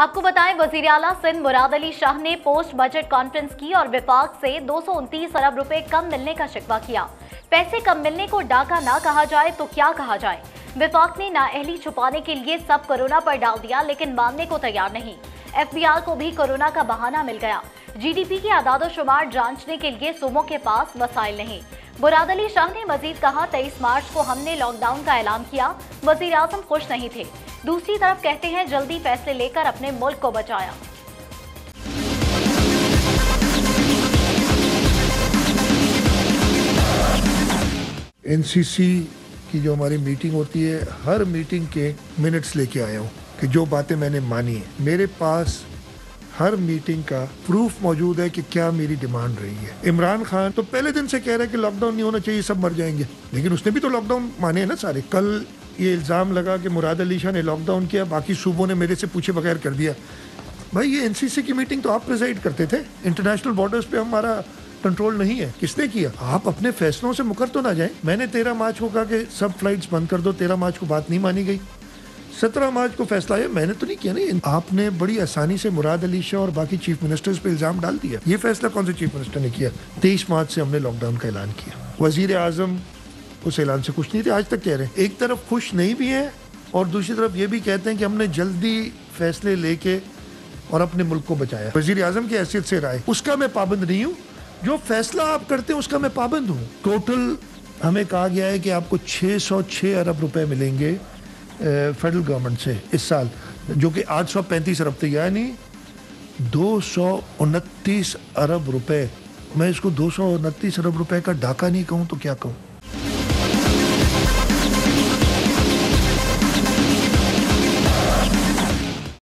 आपको बताएँ, वज़ीर अला सिंध मुराद अली शाह ने पोस्ट बजट कॉन्फ्रेंस की और विफाक से दो सौ उनतीस अरब रुपए कम मिलने का शिकवा किया। पैसे कम मिलने को डाका ना कहा जाए तो क्या कहा जाए? विफाक ने नाअहली छुपाने के लिए सब कोरोना पर डाल दिया, लेकिन मानने को तैयार नहीं। एफबीआर को भी कोरोना का बहाना मिल गया। जीडीपी की आदाद शुमार जांचने के लिए सूमों के पास वसाइल नहीं। मुराद अली शाह ने मजीद कहा, तेईस मार्च को हमने लॉकडाउन का ऐलान किया। वज़ीर आज़म खुश नहीं थे। दूसरी तरफ़ कहते हैं, जल्दी फैसले लेकर अपने मुल्क को बचाया। एनसीसी की जो हमारी मीटिंग होती है, हर मीटिंग के मिनट्स लेके आया हूँ कि जो बातें मैंने मानी है। मेरे पास हर मीटिंग का प्रूफ मौजूद है कि क्या मेरी डिमांड रही है। इमरान खान तो पहले दिन से कह रहे हैं कि लॉकडाउन नहीं होना चाहिए, सब मर जाएँगे। लेकिन उसने भी तो लॉकडाउन माने हैं ना सारे। कल ये इल्ज़ाम लगा कि मुराद अली शाह ने लॉकडाउन किया, बाकी सूबों ने मेरे से पूछे बगैर कर दिया। भाई, ये एनसीसी की मीटिंग तो आप प्रिजाइड करते थे। इंटरनेशनल बॉर्डर्स पे हमारा कंट्रोल नहीं है। किसने किया? आप अपने फैसलों से मुकर तो ना जाए। मैंने तेरह मार्च को कहा कि सब फ्लाइट्स बंद कर दो। तेरह मार्च को बात नहीं मानी गई। सत्रह मार्च को फैसला आया। मैंने तो नहीं किया ना आपने बड़ी आसानी से मुराद अली शाह और बाकी चीफ मिनिस्टर्स पे इल्ज़ाम डाल दिया। ये फैसला कौन से चीफ मिनिस्टर ने किया? तेईस मार्च से हमने लॉकडाउन का ऐलान किया। वज़ीर आज़म उस ऐलान से खुश नहीं थे, आज तक कह रहे हैं। एक तरफ़ खुश नहीं भी है और दूसरी तरफ़ ये भी कहते हैं कि हमने जल्दी फैसले लेके और अपने मुल्क को बचाया। वज़ीर आज़म की हैसियत से राय, उसका मैं पाबंद नहीं हूँ। जो फैसला आप करते हैं, उसका मैं पाबंद हूँ। टोटल हमें कहा गया है कि आपको 606 अरब रुपए मिलेंगे फेडरल गवर्नमेंट से इस साल, जो कि आठ सौ पैंतीस अरब थे यानी दो सौ उनतीस अरब रुपए। मैं इसको दो सौ उनतीस अरब रुपए का डाका नहीं कहूँ तो क्या कहूँ?